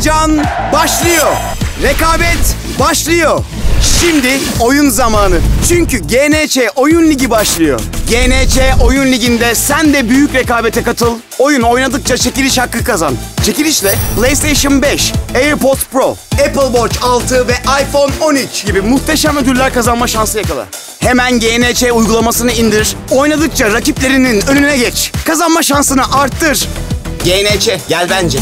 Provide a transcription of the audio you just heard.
Heyecan başlıyor. Rekabet başlıyor. Şimdi oyun zamanı. Çünkü GNC Oyun Ligi başlıyor. GNC Oyun Ligi'nde sen de büyük rekabete katıl. Oyun oynadıkça çekiliş hakkı kazan. Çekilişle PlayStation 5, AirPods Pro, Apple Watch 6 ve iPhone 13 gibi muhteşem ödüller kazanma şansı yakala. Hemen GNC uygulamasını indir. Oynadıkça rakiplerinin önüne geç. Kazanma şansını arttır. GNC gel bence.